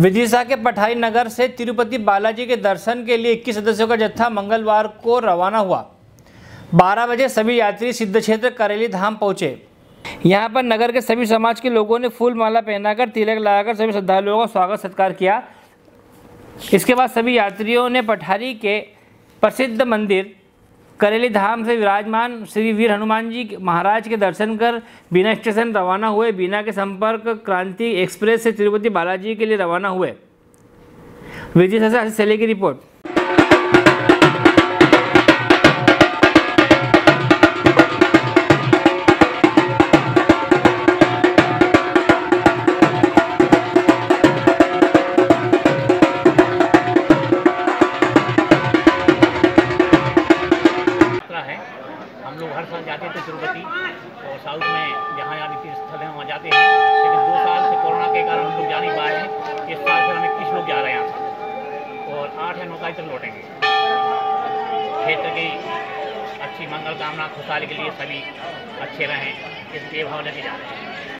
विदिशा के पठाई नगर से तिरुपति बालाजी के दर्शन के लिए 21 सदस्यों का जत्था मंगलवार को रवाना हुआ। 12 बजे सभी यात्री सिद्ध क्षेत्र करेली धाम पहुँचे। यहाँ पर नगर के सभी समाज के लोगों ने फूल माला पहनाकर तिलक लगाकर सभी श्रद्धालुओं का स्वागत सत्कार किया। इसके बाद सभी यात्रियों ने पठारी के प्रसिद्ध मंदिर करेली धाम से विराजमान श्री वीर हनुमान जी महाराज के दर्शन कर बीना स्टेशन रवाना हुए, बीना के संपर्क क्रांति एक्सप्रेस से तिरुपति बालाजी के लिए रवाना हुए। विजय से सेले की रिपोर्ट। हम लोग हर साल जाते थे तिरुपति और साउथ में जहाँ यहाँ तीर्थ स्थल हैं, वहाँ जाते हैं। लेकिन दो साल से कोरोना के कारण हम लोग जा नहीं पाए हैं। इस साल फिर हम इक्कीस लोग जा रहे हैं यहाँ और आठ या नौ तारीख तक लौटेंगे। क्षेत्र की अच्छी मंगल कामना, खुशहाली के लिए सभी अच्छे रहें। इस भाव लेके जा रहे हैं।